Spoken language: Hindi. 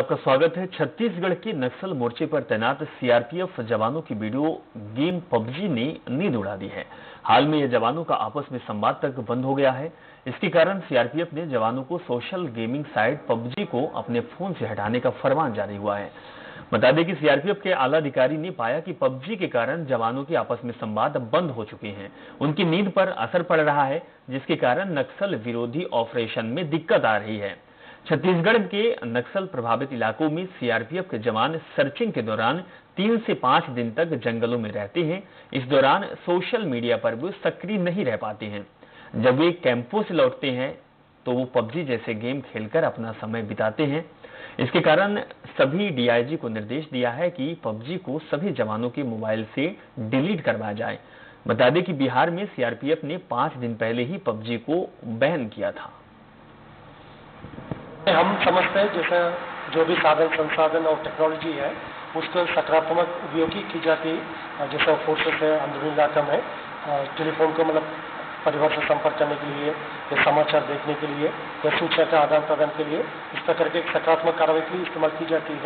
आपका स्वागत है। छत्तीसगढ़ के नक्सल मोर्चे पर तैनात सीआरपीएफ जवानों की वीडियो गेम पबजी ने नींद उड़ा दी है। हाल में ये जवानों का आपस में संवाद तक बंद हो गया है। इसके कारण सीआरपीएफ ने जवानों को सोशल गेमिंग साइट पबजी को अपने फ़ोन से हटाने का फरमान जारी हुआ है। बता दें कि सीआरपीएफ के आला अधिकारी ने पाया कि पबजी के कारण जवानों के आपस में संवाद बंद हो चुके हैं। उनकी नींद पर असर पड़ रहा है, जिसके कारण नक्सल विरोधी ऑपरेशन में दिक्कत आ रही है। छत्तीसगढ़ के नक्सल प्रभावित इलाकों में सीआरपीएफ के जवान सर्चिंग के दौरान तीन से पाँच दिन तक जंगलों में रहते हैं। इस दौरान सोशल मीडिया पर वो सक्रिय नहीं रह पाते हैं। जब वे कैंपों से लौटते हैं तो वो पबजी जैसे गेम खेलकर अपना समय बिताते हैं। इसके कारण सभी डीआईजी को निर्देश दिया है कि पबजी को सभी जवानों के मोबाइल से डिलीट करवाया जाए। बता दें कि बिहार में सीआरपीएफ ने पाँच दिन पहले ही पबजी को बैन किया था। हम समझते हैं, जैसे जो भी साधन, संसाधन और टेक्नोलॉजी है, उसका सकारात्मक उपयोग की जाती है। जैसे फोर्सेस है, अंदरूनी इलाका में टेलीफोन को मतलब परिवार से संपर्क करने के लिए, या समाचार देखने के लिए, या सूचना का आदान प्रदान के लिए, इस प्रकार के सकारात्मक कार्रवाई के लिए इस्तेमाल की जाती है।